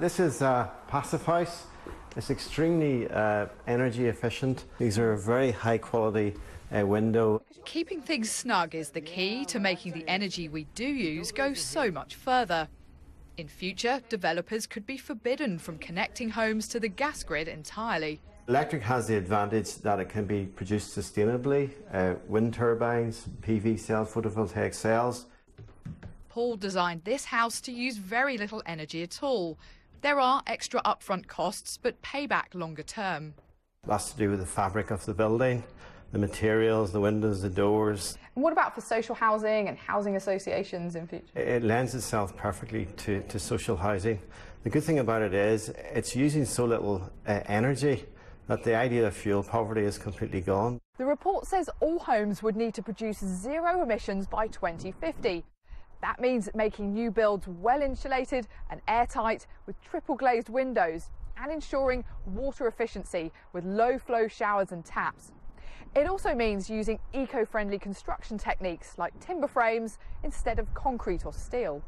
This is a passive house. It's extremely uh, energy efficient. These are a very high quality uh, window. Keeping things snug is the key to making the energy we do use go so much further. In future, developers could be forbidden from connecting homes to the gas grid entirely. Electric has the advantage that it can be produced sustainably. Uh, wind turbines, PV cells, photovoltaic cells. Paul designed this house to use very little energy at all. There are extra upfront costs, but payback longer term. That's to do with the fabric of the building, the materials, the windows, the doors. And what about for social housing and housing associations in future? It lends itself perfectly to, to social housing. The good thing about it is it's using so little uh, energy that the idea of fuel poverty is completely gone. The report says all homes would need to produce zero emissions by 2050. That means making new builds well insulated and airtight with triple glazed windows and ensuring water efficiency with low flow showers and taps. It also means using eco friendly construction techniques like timber frames instead of concrete or steel.